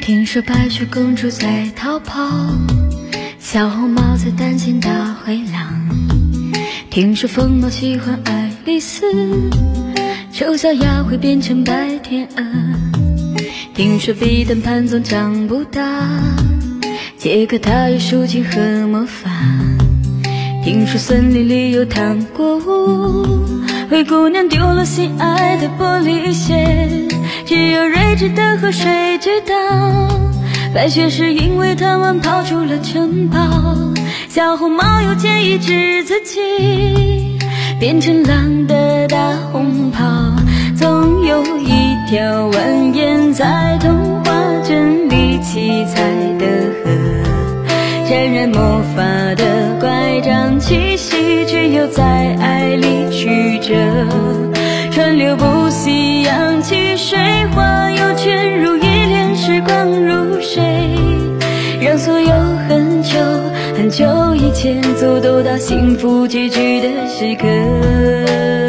听说白雪公主在逃跑，小红帽在担心大灰狼。听说疯帽喜欢爱丽丝，丑小鸭会变成白天鹅。听说彼得潘总长不大，杰克他有竖琴和魔法。听说森林里有糖果屋，灰姑娘丢了心爱的玻璃鞋。只有睿智的河水知道，白雪是因为贪玩跑出了城堡。小红帽又建议治自己，变成狼的大红袍。总有一条蜿蜒在童话镇里七彩的河，沾染魔法的乖张气息，却又在爱里曲折，川流不息，扬起水花，又卷入一帘时光如水，让所有很久很久以前，走到幸福结局的时刻。